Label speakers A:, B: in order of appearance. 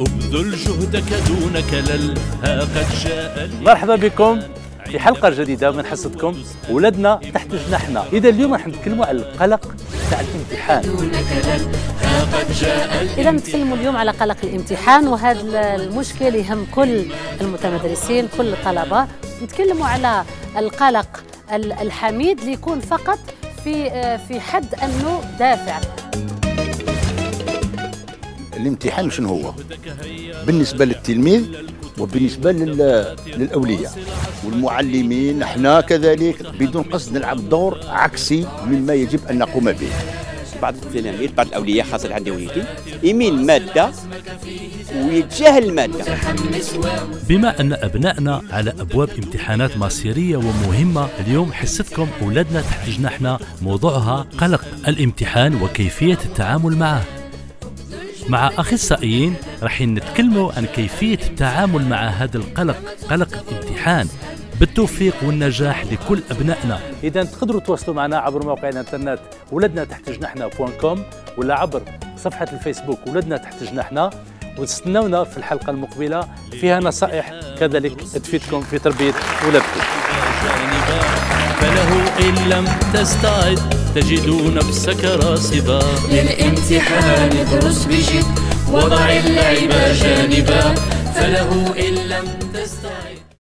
A: ابذل جهدك دون كلل. ها قد جاء
B: مرحبا بكم في حلقة جديدة من حصتكم. ولدنا تحت جناحنا. إذا اليوم راح نتكلموا على القلق تاع الامتحان.
C: إذا نتكلموا اليوم على قلق الامتحان وهذا المشكل يهم كل المتمدرسين كل الطلبة. نتكلموا على القلق الحميد اللي يكون فقط في في حد أنه دافع.
D: الامتحان شنو هو؟ بالنسبة للتلميذ وبالنسبة لل- للأولياء. والمعلمين إحنا كذلك بدون قصد نلعب دور عكسي مما يجب أن نقوم به.
E: بعض التلاميذ بعض الأولياء خاصة اللي عندي وليدي يميل الماده ويتجاهل الماده
B: بما أن أبنائنا على أبواب امتحانات مصيرية ومهمة اليوم حصتكم أولادنا تحت جناحنا موضوعها قلق الامتحان وكيفية التعامل معه. مع أخصائيين راح نتكلموا عن كيفية التعامل مع هذا القلق قلق الامتحان. بالتوفيق والنجاح لكل أبنائنا. إذا تقدروا تواصلوا معنا عبر موقع الإنترنت ولدنا تحت جناحنا. كوم ولا عبر صفحة الفيسبوك ولدنا تحت جناحنا. وتستنونا في الحلقة المقبلة. فيها نصائح كذلك تفيدكم في تربية أولادكم
A: جانبا فله إن لم تستعد تجد نفسك راصدا
F: للامتحان ادرس بجد وضع اللعب جانبا فله إن لم تستعد.